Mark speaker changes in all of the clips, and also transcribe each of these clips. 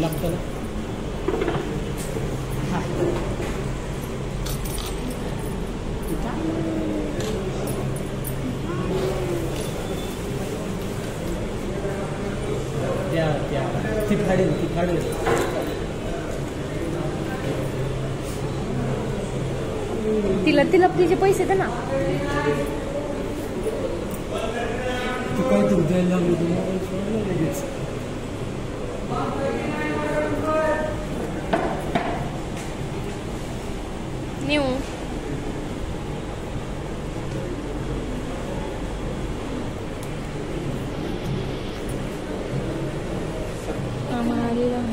Speaker 1: लागतं ना हा. त्या त्या ती फाडेल ती फाडेल
Speaker 2: तिला तिला तिचे पैसे दे ना।
Speaker 1: तू काय तू द्यायला लागली तू मोबाईल लगेच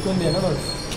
Speaker 1: तो सुन लिया ना बस।